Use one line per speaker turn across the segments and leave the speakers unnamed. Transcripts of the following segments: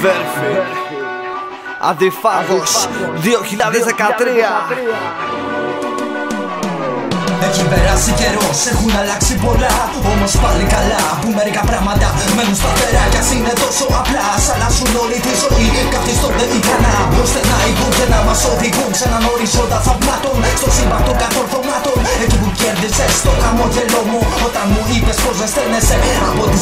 Βέρφη Αντιφάγος 2013
έχει περάσει καιρός, έχουν αλλάξει πολλά. Όμως πάλι καλά που μερικά πράγματα μένουν σταθερά. Κι α είναι τόσο απλά, σ' αλλάσουν όλη τη ζωή. Καθίστονται ικανά ώστε να ηγούν και να μας οδηγούν σε έναν οριζόντα θαυμάτων. Στο σύμπαν των κατορθωμάτων. Εκεί που κέρδισε το χαμόγελό μου. Όταν μου είπες πως δεν στέλνεσαι από τη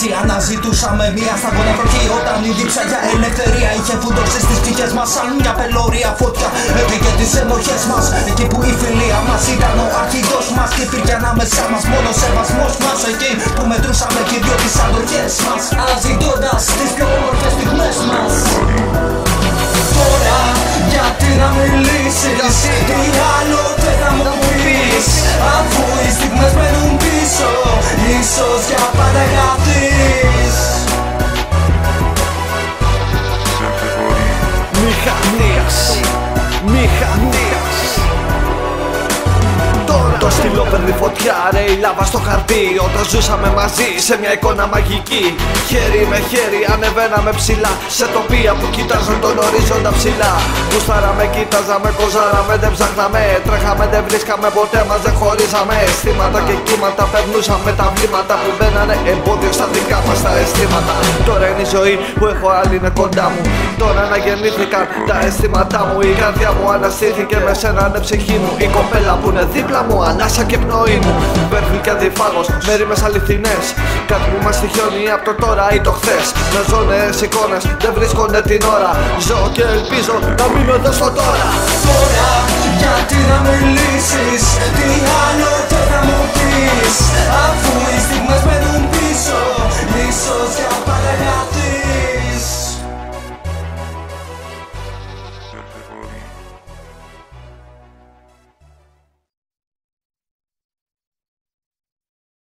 μαζί αναζητούσαμε μια σταγόνα βροχή. Όταν η δίψα για ελευθερία είχε φουντώσει στις ψυχές μας σαν μια πελώρια φωτιά. Έπαιγε τις ενοχές μας. Εκεί που η φιλία μας ήταν ο αρχηγός μας Και υπήρχε ανάμεσά μας μόνο σεβασμός μας Εκεί που μετρούσαμε και δυο τις αντοχές μας Αναζητώντας τις πιο όμορφες στιγμές μας Τώρα γιατί να μιλήσεις Τι άλλο δεν θα μου πεις Αφού
Μηχανίας το στυλό παίρνει φωτιά, ρε η λάβα στο χαρτί. Όταν ζούσαμε μαζί σε μια εικόνα μαγική. Χέρι με χέρι ανεβαίναμε ψηλά. Σε τοπία που κοίταζαν τον ορίζοντα ψηλά. Γουστάραμε, κοίταζαμε, κοζάραμε, δεν ψάχναμε. Τρέχαμε, δεν βρίσκαμε, ποτέ μας δεν χωρίζαμε Αισθήματα και κύματα περνούσαμε τα βλήματα Που μπαίνανε εμπόδιο στα δικά μας τα αισθήματα Τώρα είναι η ζωή που έχω άλλη είναι κοντά μου. Τώρα αναγεννήθηκαν τα αισθήματά μου Η καρδιά μου αναστήθηκε με σένα είναι ψυχή μου. Η κοπέλα που είναι δίπλα μου ανάσα και πνοή μου. Βέρφη και αντιφάγος με ρήμες αληθινές. Κάτι που μας τυχιώνει από το τώρα ή το χθες. Με ζώνες εικόνες δεν βρίσκονται την ώρα. Ζω και ελπίζω να μείνω εδώ στο τώρα